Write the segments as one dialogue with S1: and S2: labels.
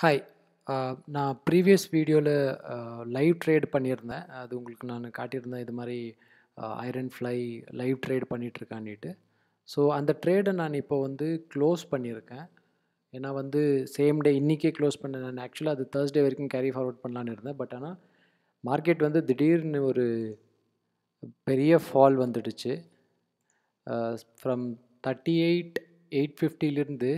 S1: Hi நான் previous வீடியோவில் live trade பண்ணியிருந்தேன். அது உங்களுக்கு நான் காட்டியிருந்தேன். இது மாதிரி ஐரன் ஃப்ளை லைவ் ட்ரேட் பண்ணிகிட்ருக்கான்ட்டு ஸோ அந்த ட்ரேடை நான் இப்போ வந்து க்ளோஸ் பண்ணியிருக்கேன். ஏன்னா வந்து சேம் டே இன்றைக்கே க்ளோஸ் பண்ணேன் நான் ஆக்சுவலாக அது தர்ஸ்டே வரைக்கும் கேரி ஃபார்வர்ட் பண்ணலான்னு இருந்தேன். பட் ஆனால் மார்க்கெட் வந்து திடீர்னு ஒரு பெரிய ஃபால் வந்துடுச்சு. ஃப்ரம் தேர்ட்டி எயிட் எயிட் 38,850லிருந்து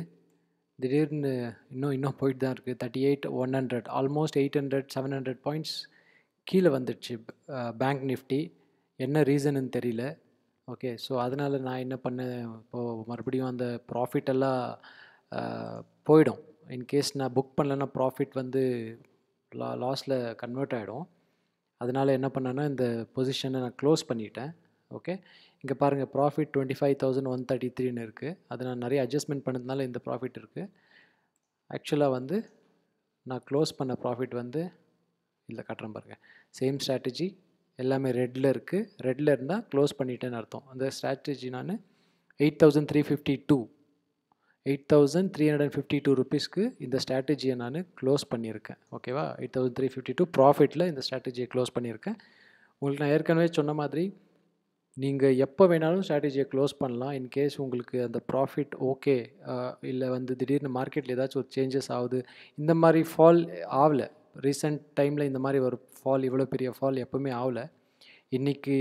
S1: திடீர்னு இன்னும் இன்னும் போயிட்டு தான் இருக்குது thirty eight one hundred almost 800, 700 points கீழே வந்துடுச்சு பேங்க் நிஃப்டி. என்ன ரீசனுன்னு தெரியல. ஓகே. ஸோ அதனால் நான் என்ன பண்ணேன், இப்போது மறுபடியும் அந்த ப்ராஃபிட் எல்லாம் போயிடும். இன்கேஸ் நான் புக் பண்ணலன்னா ப்ராஃபிட் வந்து லா லாஸில் கன்வெர்ட் ஆகிடும் அதனால் என்ன பண்ணேன்னா, இந்த பொசிஷனை நான் க்ளோஸ் பண்ணிட்டேன். ஓகே. இங்கே பாருங்கள் profit twenty five thousand one thirty த்ரீன்னு இருக்குது அதை நான் நிறைய அட்ஜஸ்ட்மெண்ட் பண்ணதுனால இந்த ப்ராஃபிட் இருக்குது ஆக்சுவலாக வந்து நான் க்ளோஸ் பண்ண ப்ராஃபிட் வந்து இல்லை காட்டுறேன் பாருங்கள் சேம் ஸ்ட்ராட்டஜி எல்லாமே ரெட்டில் இருக்குது ரெட்டில் இருந்தால் க்ளோஸ் பண்ணிட்டேன்னு அர்த்தம். அந்த ஸ்ட்ராட்டஜி நான் eight thousand three fifty two eight thousand three hundred fifty two ருபீஸ்க்கு இந்த ஸ்ட்ராட்டஜியை நான் க்ளோஸ் பண்ணியிருக்கேன். ஓகேவா? Eight thousand three fifty two ப்ராஃபிட்டில் இந்த ஸ்ட்ராட்டஜியை க்ளோஸ் பண்ணியிருக்கேன். உங்களுக்கு நான் ஏற்கனவே சொன்ன மாதிரி, நீங்கள் எப்போ வேணாலும் ஸ்ட்ராட்டஜியை க்ளோஸ் பண்ணலாம். இன்கேஸ் உங்களுக்கு அந்த ப்ராஃபிட் ஓகே இல்லை வந்து திடீர்னு மார்க்கெட்டில் ஏதாச்சும் ஒரு சேஞ்சஸ் ஆகுது இந்த மாதிரி ஃபால் ஆகலை ரீசெண்ட் டைமில் இந்த மாதிரி ஒரு ஃபால் இவ்வளோ பெரிய ஃபால் எப்போவுமே ஆகலை இன்னைக்கு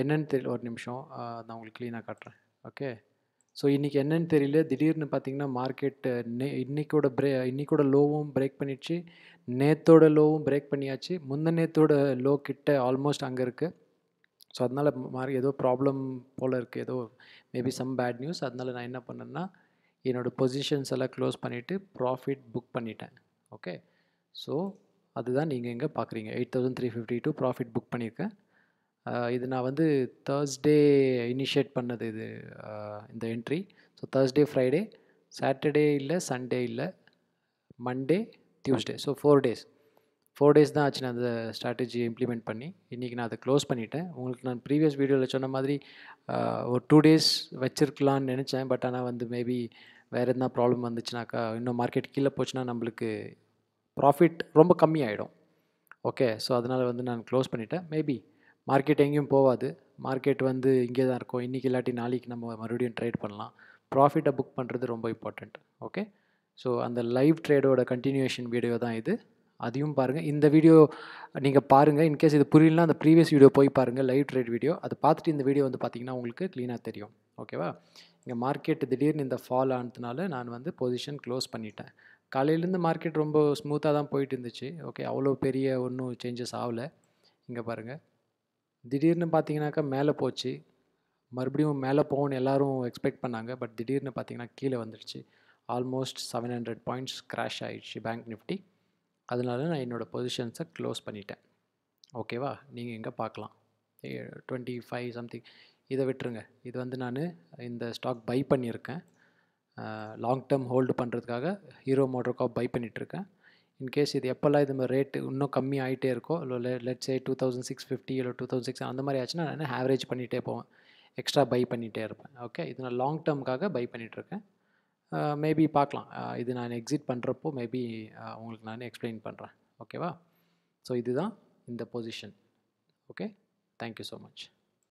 S1: என்னன்னு தெரியல ஒரு நிமிஷம். நான் உங்களுக்கு க்ளீனாக காட்டுறேன். ஓகே. ஸோ இன்றைக்கி என்னன்னு தெரியல. திடீர்னு பார்த்தீங்கன்னா, மார்க்கெட்டு நே இன்றைக்கோட பிரே இன்றைக்கோட லோவும் பிரேக் பண்ணிடுச்சு. நேத்தோட லோவும் பிரேக் பண்ணியாச்சு. முந்த நேத்தோட லோ கிட்ட ஆல்மோஸ்ட் அங்கே இருக்குது ஸோ அதனால் மாதிரி ஏதோ ப்ராப்ளம் போல் இருக்குது ஏதோ மேபி சம் பேட் நியூஸ். அதனால நான் என்ன பண்ணேன்னா, என்னோட பொசிஷன்ஸ் எல்லாம் க்ளோஸ் பண்ணிவிட்டு ப்ராஃபிட் புக் பண்ணிட்டேன். ஓகே. ஸோ அதுதான் நீங்கள் இங்கே பார்க்குறீங்க. 8,352 ப்ராஃபிட் புக் பண்ணியிருக்கேன். இது நான் வந்து தேர்ஸ்டே இனிஷியேட் பண்ணது இது இந்த entry. So Thursday Friday, Saturday இல்லை சண்டே இல்லை Monday, Tuesday. So four days. Four days தான் ஆச்சு நான் அந்த ஸ்ட்ராட்டஜி இம்ப்ளிமெண்ட் பண்ணி. இன்னைக்கு நான் அதை க்ளோஸ் பண்ணிட்டேன். உங்களுக்கு நான் ப்ரீவியஸ் வீடியோவில் சொன்ன மாதிரி ஒரு டூ டேஸ் வச்சிருக்கலான்னு நினச்சேன் பட் ஆனால் வந்து மேபி வேறு எதுனா ப்ராப்ளம் வந்துச்சுனாக்கா, இன்னும் மார்க்கெட் கீழே போச்சுன்னா நம்மளுக்கு ப்ராஃபிட் ரொம்ப கம்மியாயிடும். ஓகே. ஸோ அதனால் வந்து நான் க்ளோஸ் பண்ணிட்டேன். மேபி மார்க்கெட் எங்கேயும் போகாது மார்க்கெட் வந்து இங்கே தான் இருக்கும். இன்றைக்கி இல்லாட்டி நாளைக்கு நம்ம மறுபடியும் ட்ரேட் பண்ணலாம். ப்ராஃபிட்டை புக் பண்ணுறது ரொம்ப இம்பார்ட்டண்ட் ஓகே. ஸோ அந்த லைவ் ட்ரேடோட கண்டினியூஷன் வீடியோ தான் இது. அதையும் பாருங்கள் இந்த வீடியோ நீங்கள் பாருங்க. இன்கேஸ் இது புரியலனா அந்த ப்ரீவியஸ் வீடியோ போய் பாருங்கள் லைவ் ட்ரேட் வீடியோ. அதை பார்த்துட்டு இந்த வீடியோ வந்து பார்த்தீங்கன்னா, உங்களுக்கு க்ளீனாக தெரியும். ஓகேவா? இங்கே மார்க்கெட் திடீர்னு இந்த ஃபால் ஆனதுனால நான் வந்து பொசிஷன் க்ளோஸ் பண்ணிட்டேன். காலையிலேருந்து மார்க்கெட் ரொம்ப ஸ்மூத்தாக தான் போயிட்டு இருந்துச்சு. ஓகே. அவ்வளோ பெரிய ஒன்றும் சேஞ்சஸ் ஆகலை இங்கே பாருங்கள் திடீர்னு பார்த்தீங்கன்னாக்கா மேலே போச்சு. மறுபடியும் மேலே போகணும்னு எல்லாரும் எக்ஸ்பெக்ட் பண்ணாங்க. பட் திடீர்னு பார்த்தீங்கன்னா, கீழே வந்துடுச்சு. ஆல்மோஸ்ட் 700 பாயிண்ட்ஸ் க்ராஷ் ஆகிடுச்சு பேங்க் நிஃப்டி. அதனால நான் என்னோட பொசிஷன்ஸை க்ளோஸ் பண்ணிட்டேன். ஓகேவா? நீங்கள் எங்கே பார்க்கலாம். டுவெண்ட்டி ஃபைவ் சம்திங் இதை விட்டுருங்க. இது வந்து நான் இந்த ஸ்டாக் பை பண்ணியிருக்கேன். லாங் டேர்ம் ஹோல்டு பண்ணுறதுக்காக ஹீரோ மோட்டோக்காக பை பண்ணிகிட்ருக்கேன் இன்கேஸ் இது எப்போல்லாம் இது மாதிரி ரேட் இன்னும் கம்மி ஆகிட்டே இருக்கோ, சிக்ஸ் ஃபிஃப்டி சே 2650 இல்ல 2600 அந்த மாதிரி ஆச்சுன்னா, நான் ஆவரேஜ் பண்ணிகிட்டே போவேன். எக்ஸ்ட்ரா பை பண்ணிகிட்டே இருப்பேன். ஓகே. இது நான் லாங் டேர்முக்காக பை பண்ணிகிட்ருக்கேன் மேபி பார்க்கலாம். இது நான் எக்ஸிட் பண்ணுறப்போ மேபி உங்களுக்கு நான் எக்ஸ்ப்ளைன் பண்ணுறேன் ஓகேவா? ஸோ இதுதான் இந்த position. Okay. Thank you so much.